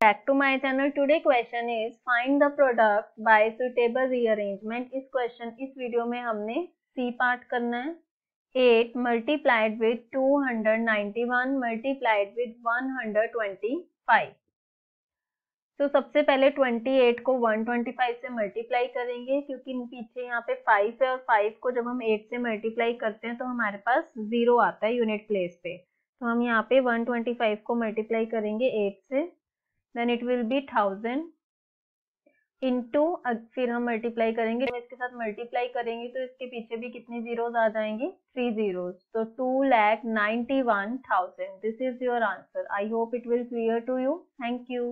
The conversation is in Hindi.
back to my channel today question is find the product by suitable rearrangement इस question इस वीडियो में हमने C पार्ट करना है 8 multiplied with 291 multiplied with 125 तो सबसे पहले 28 को 125 से मल्टीप्लाई करेंगे क्योंकि पीछे यहाँ पे 5 है और 5 को जब हम 8 से मल्टीप्लाई करते हैं तो हमारे पास ज़ीरो आता है यूनिट प्लेस पे तो हम यहाँ पे 125 को मल्टीप्लाई करेंगे 8 से then it will be thousand into फिर हम मल्टीप्लाई करेंगे। इसके साथ मल्टीप्लाई करेंगे तो इसके पीछे भी कितनी जीरोज आ जाएँगे? थ्री जीरोज तो two lakh ninety one thousand this is your answer I hope it will clear to you thank you